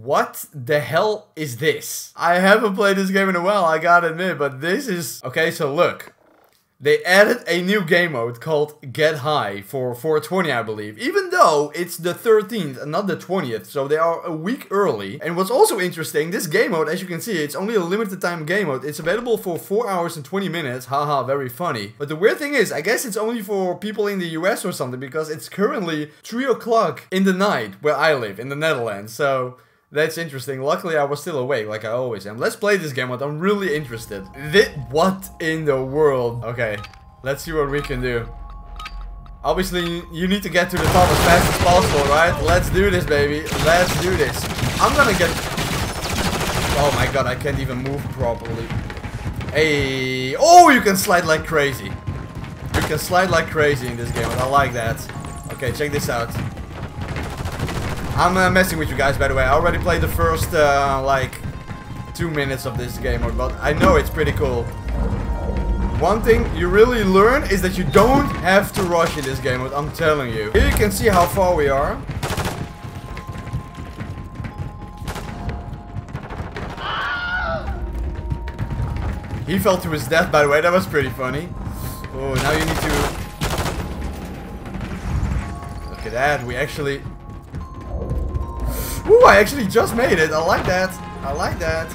what the hell is this? I haven't played this game in a while, I gotta admit, but this is... Okay, so look. They added a new game mode called Get High for 420, I believe. Even though it's the 13th and not the 20th, so they are a week early. And what's also interesting, this game mode, as you can see, it's only a limited time game mode. It's available for 4 hours and 20 minutes. Haha, very funny. But the weird thing is, I guess it's only for people in the US or something, because it's currently 3 o'clock in the night where I live, in the Netherlands. So... That's interesting. Luckily, I was still awake, like I always am. Let's play this game mode. I'm really interested. What in the world? Okay, let's see what we can do. Obviously, you need to get to the top as fast as possible, right? Let's do this, baby. Let's do this. I'm gonna get... Oh my god, I can't even move properly. Hey... Oh, you can slide like crazy. You can slide like crazy in this game, I like that. Okay, check this out. I'm uh, messing with you guys, by the way. I already played the first, uh, like, two minutes of this game, but I know it's pretty cool. One thing you really learn is that you don't have to rush in this game, mode, I'm telling you. Here you can see how far we are. He fell to his death, by the way. That was pretty funny. Oh, now you need to... Look at that. We actually... Ooh, I actually just made it. I like that. I like that.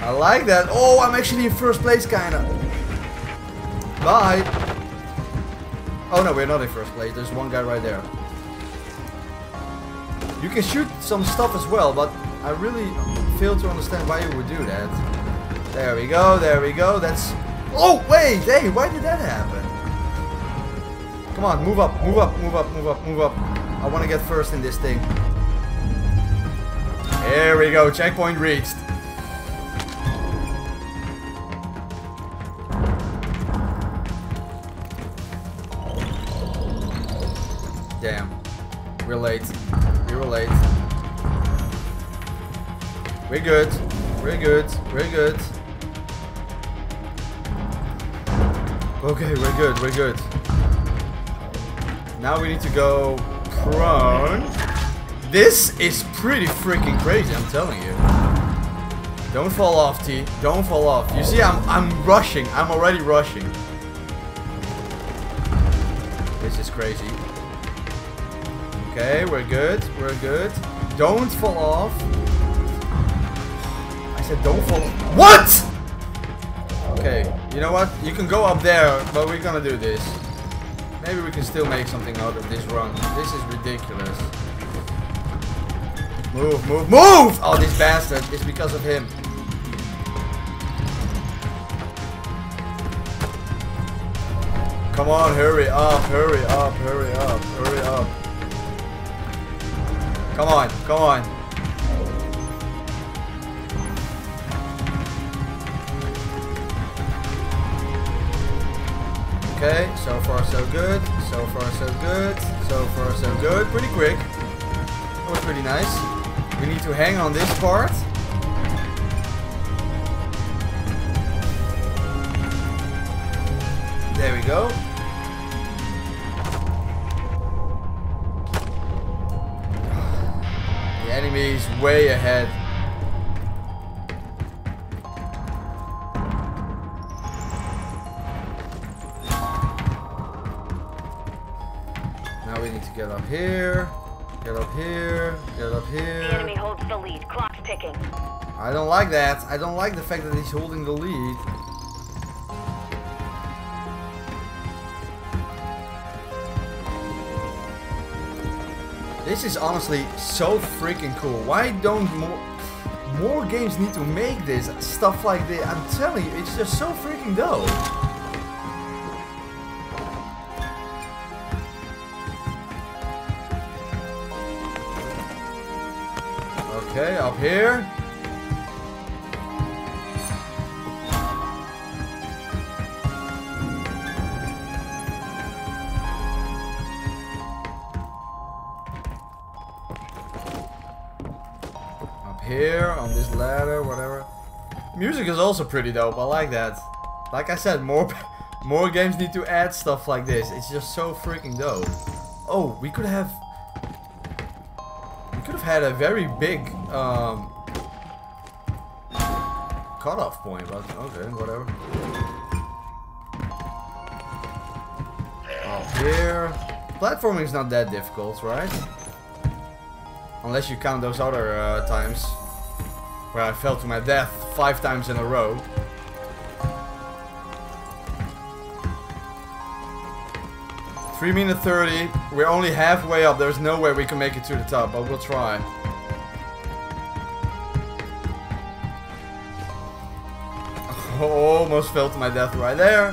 I like that. Oh, I'm actually in first place, kinda. Bye. Oh, no, we're not in first place. There's one guy right there. You can shoot some stuff as well, but I really fail to understand why you would do that. There we go, there we go. That's... Oh, wait! Hey, why did that happen? Come on, move up, move up, move up, move up, move up. I want to get first in this thing. There we go, checkpoint reached. Damn. We're late. We're late. We're good. We're good. We're good. Okay, we're good. We're good. Now we need to go prone. This is pretty freaking crazy, I'm telling you. Don't fall off, T. Don't fall off. You see, I'm I'm rushing. I'm already rushing. This is crazy. Okay, we're good. We're good. Don't fall off. I said don't fall off. What? Okay, you know what? You can go up there, but we're gonna do this. Maybe we can still make something out of this run. This is ridiculous. Move, move, move! Oh, this bastard. It's because of him. Come on, hurry up, hurry up, hurry up, hurry up. Come on, come on. Okay, so far so good, so far so good, so far so good. Pretty quick. That was pretty nice. We need to hang on this part. There we go. The enemy is way ahead. Now we need to get up here. Get up here. Get up here. The enemy holds the lead. Clock's ticking. I don't like that. I don't like the fact that he's holding the lead. This is honestly so freaking cool. Why don't more more games need to make this stuff like this? I'm telling you, it's just so freaking dope. Okay, up here. Up here, on this ladder, whatever. Music is also pretty dope, I like that. Like I said, more more games need to add stuff like this. It's just so freaking dope. Oh, we could have... We could have had a very big um, cutoff point, but okay, whatever. Up here. Platforming is not that difficult, right? Unless you count those other uh, times where I fell to my death five times in a row. Three minute thirty. We're only halfway up. There's no way we can make it to the top, but we'll try. Almost fell to my death right there.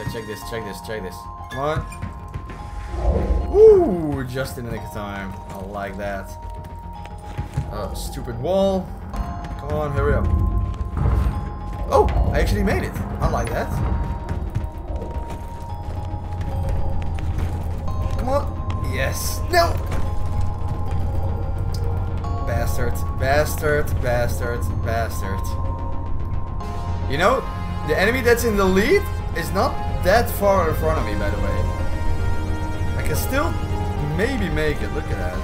Okay, check this, check this, check this. Come on. Woo! Just in the nick of time. I like that. Uh, stupid wall. Come on, hurry up. Oh, I actually made it. I like that. Come on. Yes. No. Bastard. Bastard. Bastard. Bastard. You know, the enemy that's in the lead is not that far in front of me, by the way. I can still maybe make it. Look at that.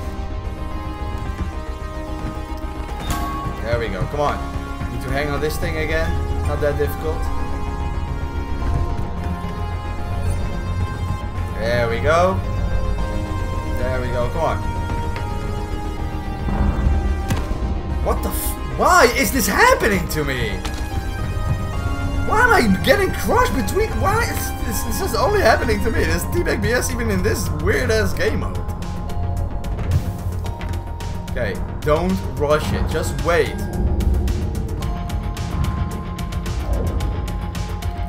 There we go. Come on. Need to hang on this thing again. Not that difficult. There we go. There we go. Come on. What the Why is this happening to me? Why am I getting crushed between- Why is this, this is only happening to me? There's TBAG BS even in this weird ass game mode. Okay, don't rush it. Just wait.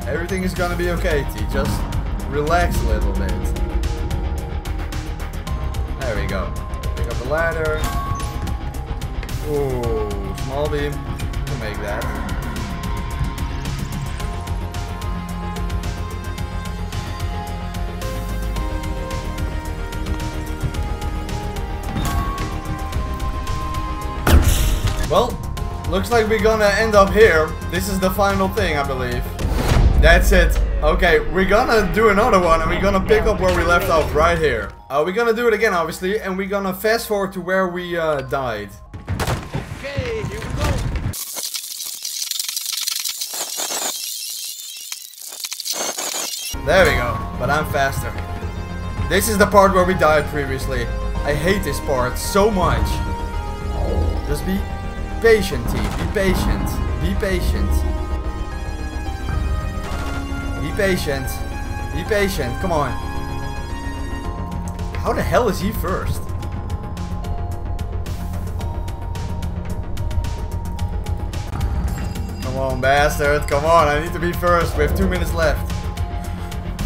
Everything is gonna be okay, T. Just relax a little bit. There we go. Pick up the ladder. Ooh, small beam. We'll make that. Well, looks like we're gonna end up here. This is the final thing, I believe. That's it. Okay, we're gonna do another one and we're gonna pick up where we left off right here. Uh, we're gonna do it again, obviously, and we're gonna fast forward to where we uh, died. Okay, here we go. There we go. But I'm faster. This is the part where we died previously. I hate this part so much. Just be patient, T. Be patient. Be patient. Be patient. Be patient. Come on. How the hell is he first? Come on, bastard. Come on. I need to be first. We have two minutes left.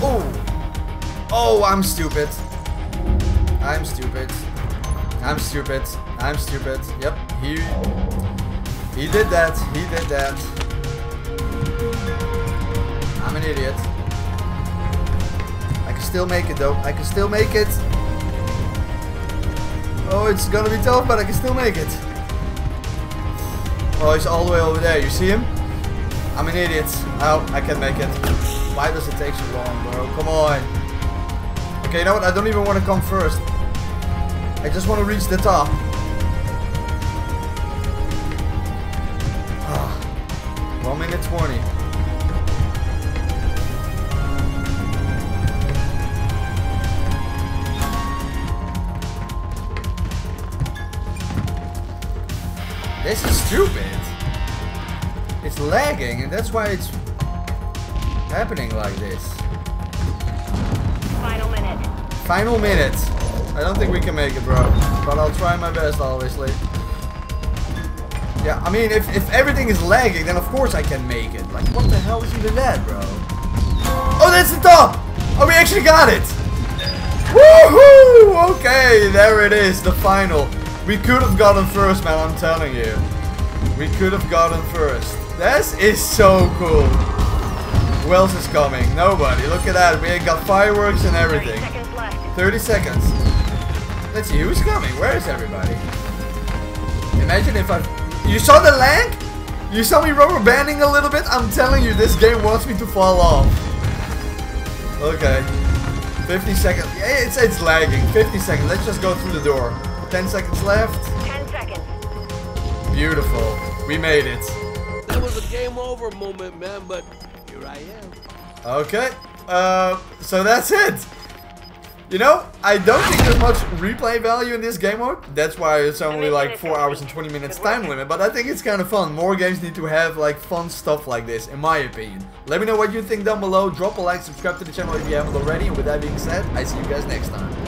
Oh. Oh, I'm stupid. I'm stupid. I'm stupid. I'm stupid. Yep. He he did that. He did that. I'm an idiot. I can still make it though. I can still make it. Oh, it's gonna be tough, but I can still make it. Oh, he's all the way over there. You see him? I'm an idiot. Oh, I can't make it. Why does it take so long, bro? Come on. Okay, you know what? I don't even want to come first. I just want to reach the top. Ah, 1 minute 20. This is stupid. It's lagging and that's why it's happening like this. Final minute. Final minute. I don't think we can make it, bro. But I'll try my best, obviously. Yeah, I mean, if, if everything is lagging, then of course I can make it. Like, what the hell is even that, bro? Oh, that's the top! Oh, we actually got it! Woohoo! Okay, there it is, the final. We could have gotten first, man, I'm telling you. We could have gotten first. This is so cool. Who else is coming? Nobody. Look at that. We got fireworks and 30 everything. seconds left. 30 seconds. Let's see, who's coming? Where is everybody? Imagine if I... You saw the lag? You saw me rubber banding a little bit? I'm telling you, this game wants me to fall off. Okay. 50 seconds. It's, it's lagging. 50 seconds. Let's just go through the door. 10 seconds left. 10 seconds. Beautiful. We made it. That was a game over moment, man, but here I am. Okay. Uh, so that's it. You know, I don't think there's much replay value in this game mode. That's why it's only like 4 hours and 20 minutes time limit. But I think it's kind of fun. More games need to have like fun stuff like this, in my opinion. Let me know what you think down below. Drop a like, subscribe to the channel if you haven't already. And with that being said, I see you guys next time.